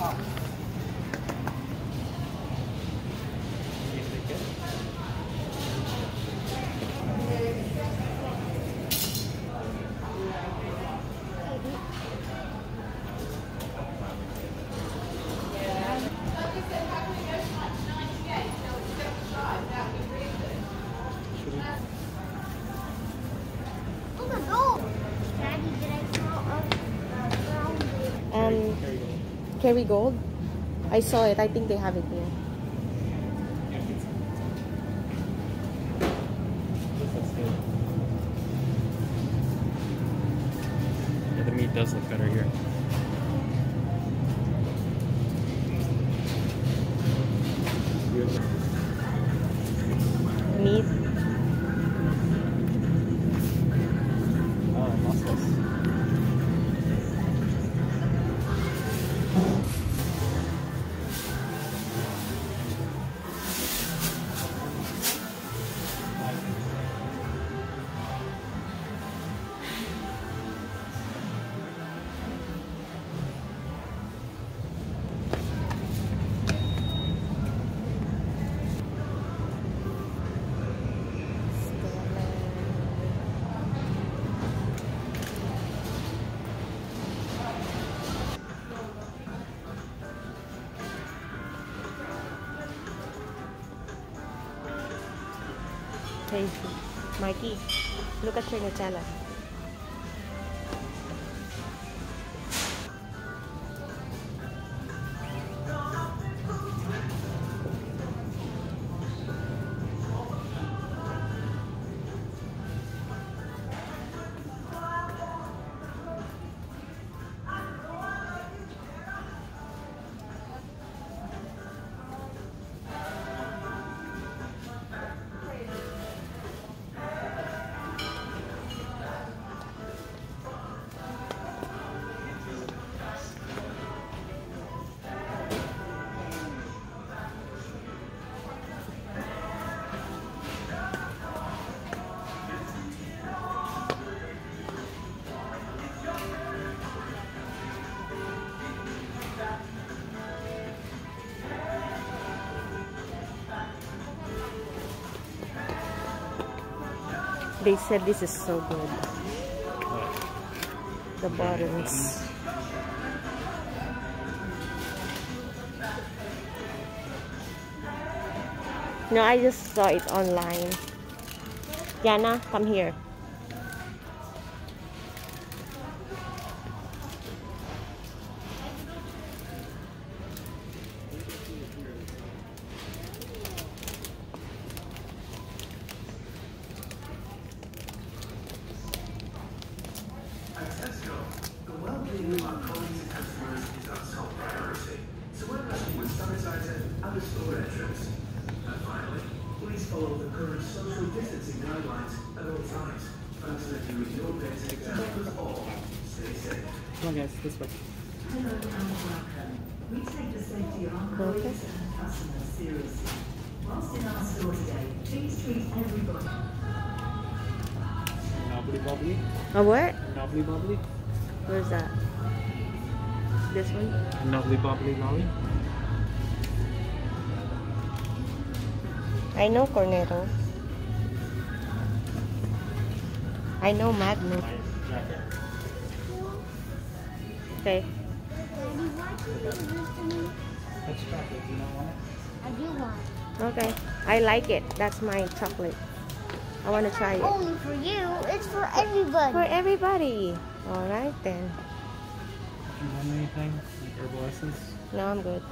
好。Kerrygold? I saw it. I think they have it here. This looks good. Yeah, the meat does look better here. Meat. Tasty. Mikey, look at your Nutella. They said this is so good. The buttons. No, I just saw it online. Yana, come here. On, guys, this way. Hello and welcome. We take the safety of our colleagues and customers seriously. Whilst in our store today, please treat everybody. Nobbly Bobbly. A what? Nobbly Bobbly. Where's that? This one? Nobbly Bobbly lolly. I know Cornetto. I know Magnum. Want. Okay. I like it. That's my chocolate. I want to try it. Only for you. It's for everybody. For everybody. Alright then. Do you want anything? Like herbal essence? No, I'm good.